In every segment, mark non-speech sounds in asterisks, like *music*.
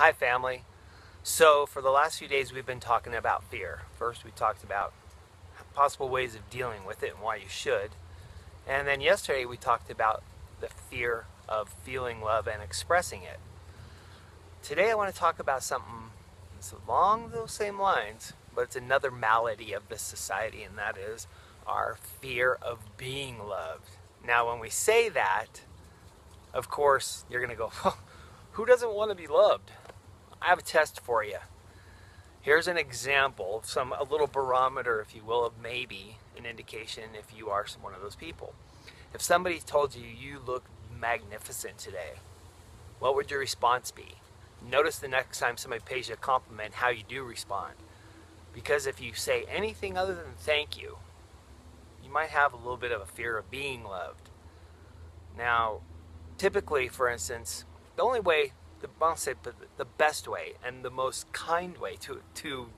Hi, family. So, for the last few days, we've been talking about fear. First, we talked about possible ways of dealing with it and why you should. And then yesterday, we talked about the fear of feeling love and expressing it. Today, I want to talk about something that's along those same lines, but it's another malady of this society, and that is our fear of being loved. Now, when we say that, of course, you're going to go, *laughs* who doesn't want to be loved? I have a test for you. Here's an example, some a little barometer, if you will, of maybe an indication if you are one of those people. If somebody told you you look magnificent today, what would your response be? Notice the next time somebody pays you a compliment how you do respond. Because if you say anything other than thank you, you might have a little bit of a fear of being loved. Now, typically, for instance, the only way, the, say the best way and the most kind way to, to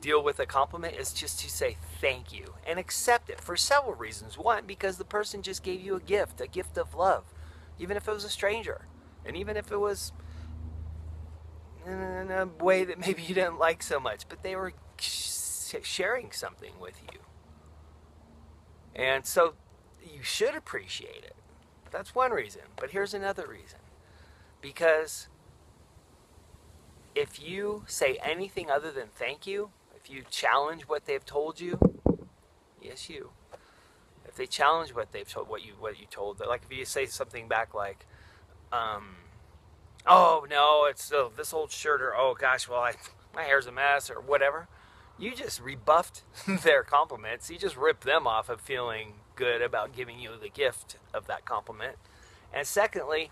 deal with a compliment is just to say thank you and accept it for several reasons. One, because the person just gave you a gift, a gift of love, even if it was a stranger, and even if it was in a way that maybe you didn't like so much, but they were sharing something with you. And so you should appreciate it. That's one reason. But here's another reason. Because if you say anything other than thank you, if you challenge what they've told you, yes, you. If they challenge what they've told, what you what you told, like if you say something back like, um, "Oh no, it's uh, this old shirt," or "Oh gosh, well, I, my hair's a mess," or whatever, you just rebuffed *laughs* their compliments. You just ripped them off of feeling good about giving you the gift of that compliment. And secondly,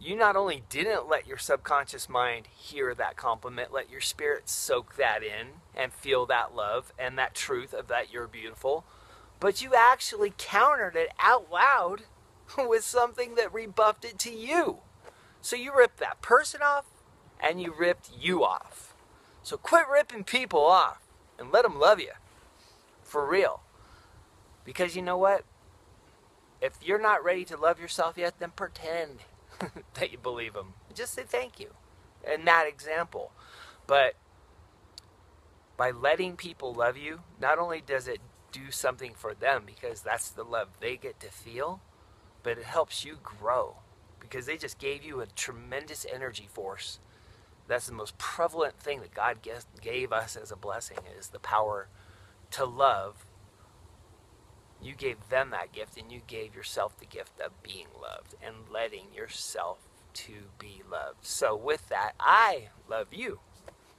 you not only didn't let your subconscious mind hear that compliment, let your spirit soak that in and feel that love and that truth of that you're beautiful, but you actually countered it out loud *laughs* with something that rebuffed it to you. So you ripped that person off and you ripped you off. So quit ripping people off and let them love you. For real. Because you know what? If you're not ready to love yourself yet, then pretend *laughs* that you believe them. Just say thank you. In that example. But by letting people love you, not only does it do something for them because that's the love they get to feel, but it helps you grow because they just gave you a tremendous energy force that's the most prevalent thing that God gave us as a blessing is the power to love. You gave them that gift and you gave yourself the gift of being loved and letting yourself to be loved. So with that, I love you. *laughs*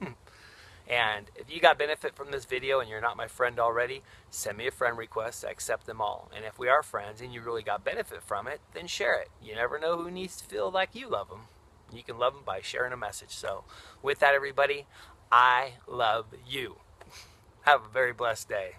and if you got benefit from this video and you're not my friend already, send me a friend request. I accept them all. And if we are friends and you really got benefit from it, then share it. You never know who needs to feel like you love them. You can love them by sharing a message. So, with that, everybody, I love you. *laughs* Have a very blessed day.